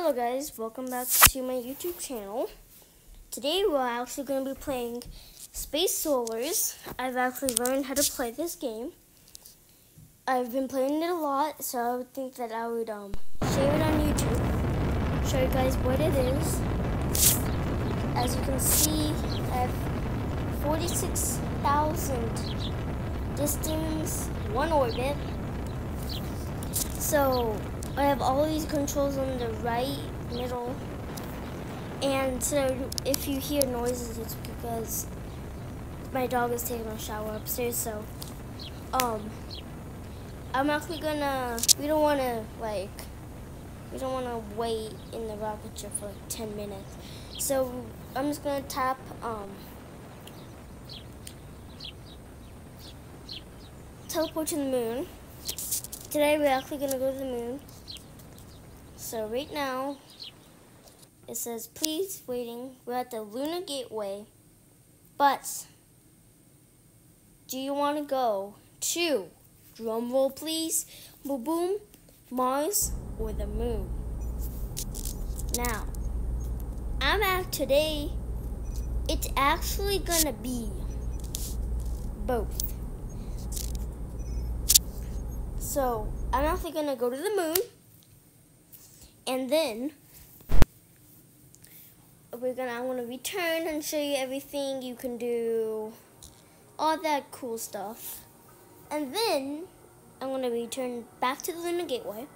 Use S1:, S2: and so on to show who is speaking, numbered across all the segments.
S1: Hello guys, welcome back to my YouTube channel. Today we're actually going to be playing Space Solars. I've actually learned how to play this game. I've been playing it a lot, so I would think that I would um, share it on YouTube, show you guys what it is. As you can see, I have 46,000 distance, one orbit. So I have all these controls on the right, middle, and so if you hear noises, it's because my dog is taking a shower upstairs. So, um, I'm actually gonna. We don't want to like. We don't want to wait in the rocket ship for like 10 minutes. So I'm just gonna tap. Um, teleport to the moon. Today we're actually gonna go to the moon. So right now, it says, please waiting. We're at the Lunar Gateway, but do you want to go to, drum roll please, boom boom, Mars or the moon? Now, I'm at today, it's actually gonna be both. So, I'm actually gonna go to the moon and then we're gonna I'm gonna return and show you everything you can do all that cool stuff. And then I'm gonna return back to the lunar gateway.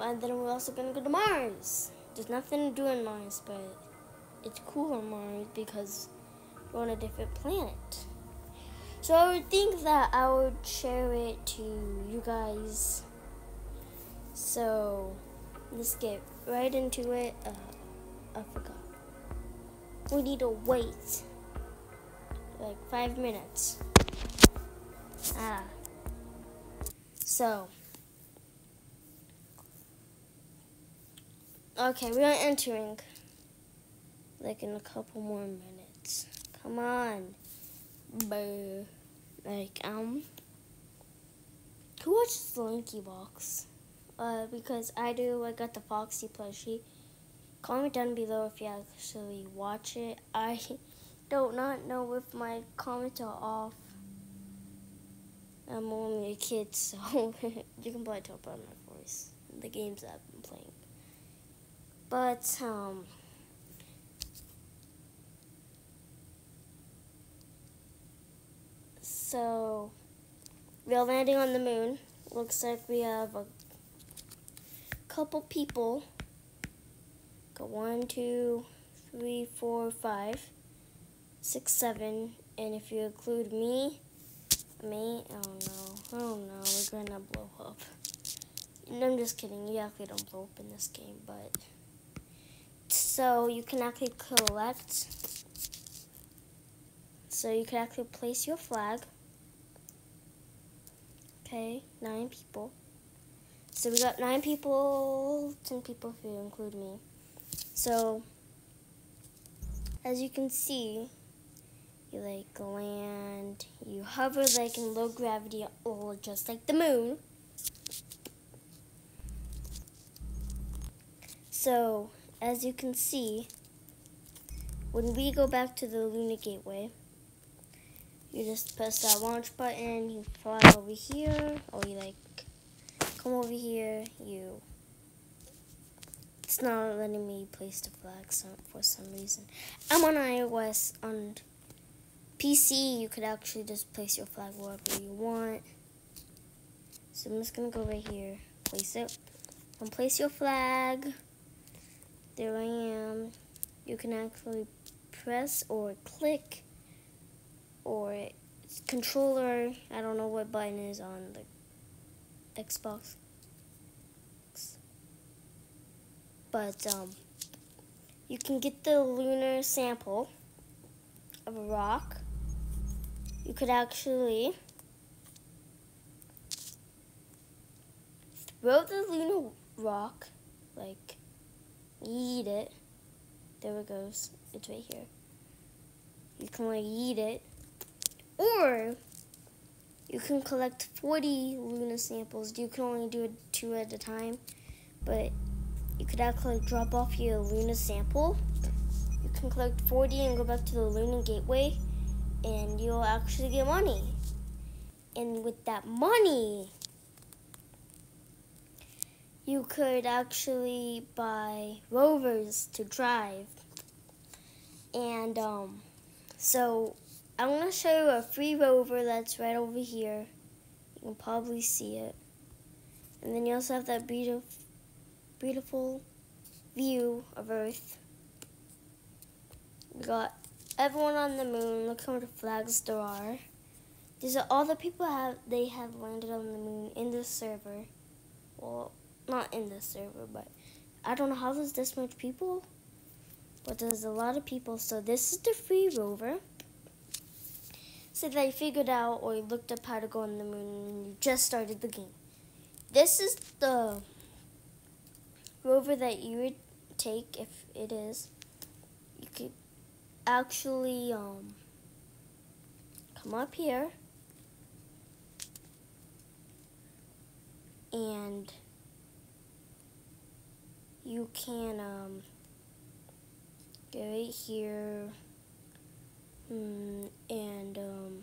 S1: And then we're also gonna go to Mars. There's nothing to do on Mars but it's cool on Mars because we're on a different planet so I would think that I would share it to you guys so let's get right into it. Uh, I forgot. We need to wait like five minutes. Ah. So. Okay, we are entering like in a couple more minutes. Come on. Boo. Like, um. Who watches the LankyBox? uh, because I do. I got the Foxy plushie. Comment down below if you actually watch it. I don't not know if my comments are off. I'm only a kid, so you can probably tell by my voice. The games I've been playing. But, um... So, we're landing on the moon. Looks like we have a couple people. Go one, two, three, four, five, six, seven, and if you include me, me, oh no, oh no, we're gonna blow up. And I'm just kidding, you actually don't blow up in this game, but so you can actually collect. So you can actually place your flag. Okay, nine people. So we got nine people, ten people if you include me. So, as you can see, you like land, you hover like in low gravity, or just like the moon. So, as you can see, when we go back to the Lunar Gateway, you just press that launch button, you fly over here, or you like come over here, you. It's not letting me place the flag for some reason. I'm on iOS. On PC, you could actually just place your flag wherever you want. So I'm just to go right here, place it. And place your flag. There I am. You can actually press or click or controller. I don't know what button is on the Xbox. But um, you can get the lunar sample of a rock. You could actually throw the lunar rock, like eat it. There it goes. It's right here. You can like eat it. Or you can collect 40 Luna samples. You can only do it two at a time, but you could actually drop off your Luna sample. You can collect 40 and go back to the Luna Gateway, and you'll actually get money. And with that money, you could actually buy rovers to drive. And um, so I'm going to show you a free rover that's right over here. You can probably see it. And then you also have that beautiful, beautiful view of Earth. We got everyone on the moon. Look how many flags there are. These are all the people have they have landed on the moon in this server. Well, not in this server, but I don't know how there's this much people. But there's a lot of people. So this is the free rover. So you figured out or you looked up how to go on the moon and you just started the game. This is the rover that you would take if it is. You could actually um, come up here and you can um, right here mm, and um,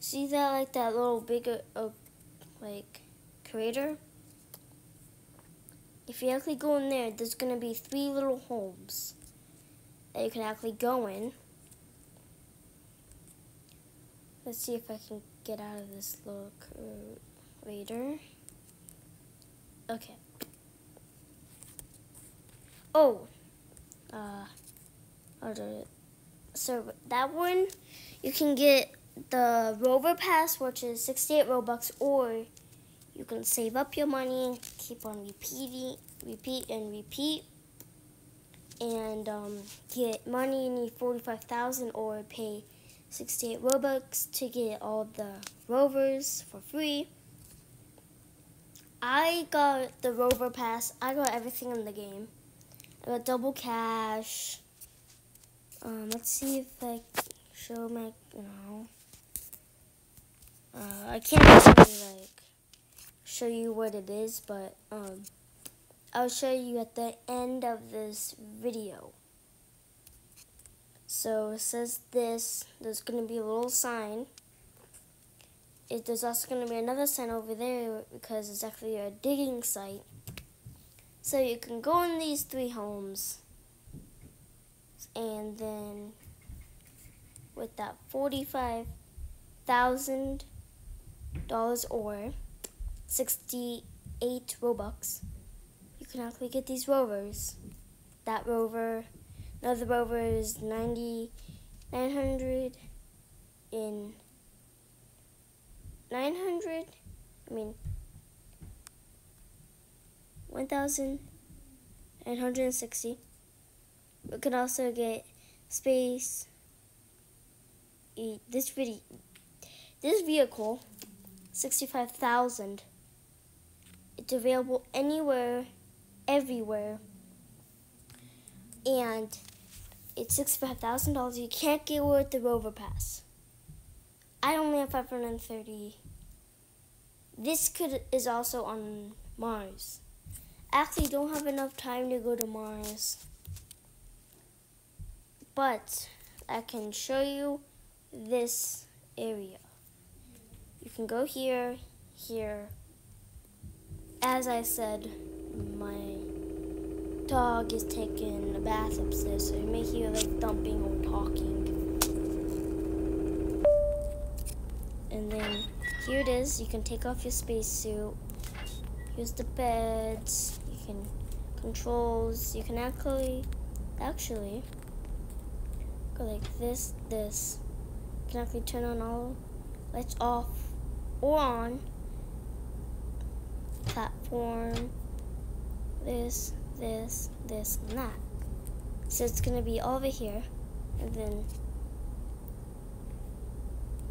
S1: see that like that little big uh, like crater? If you actually go in there there's gonna be three little homes that you can actually go in. Let's see if I can get out of this little crater. Okay. Oh, uh, so that one, you can get the Rover Pass, which is 68 Robux, or you can save up your money keep on repeating, repeat and repeat, and um, get money. You need 45,000 or pay 68 Robux to get all the rovers for free. I got the Rover Pass. I got everything in the game. I got double cash. Um, let's see if I show my, no. Uh, I can't really, like, show you what it is, but, um, I'll show you at the end of this video. So it says this, there's going to be a little sign. It, there's also going to be another sign over there because it's actually a digging site. So you can go in these three homes and then with that forty-five thousand dollars or sixty-eight Robux, you can actually get these rovers. That rover, another rover is ninety nine hundred in nine hundred. I mean 1,960. We can also get space. This video, this vehicle, 65,000. It's available anywhere, everywhere, and it's $65,000. You can't get it with the Rover Pass. I only have 530. This could is also on Mars actually don't have enough time to go to Mars. But I can show you this area. You can go here, here. As I said, my dog is taking a bath upstairs, so you may hear like thumping or talking. And then here it is. You can take off your spacesuit. Here's the beds You can controls. You can actually, actually, go like this, this. Can actually turn on all lights off or on. Platform, this, this, this, and that. So it's gonna be over here, and then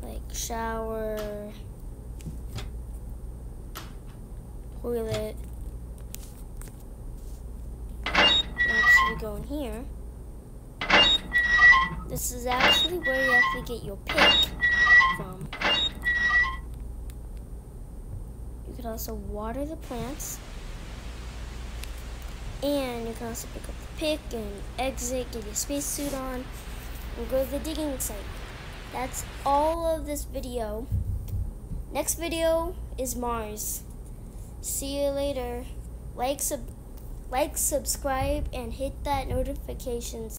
S1: like shower, toilet, we go in here, this is actually where you actually get your pick from. You could also water the plants. And you can also pick up the pick and exit, get your spacesuit on, and go to the digging site. That's all of this video. Next video is Mars. See you later. Like, sub like, subscribe, and hit that notifications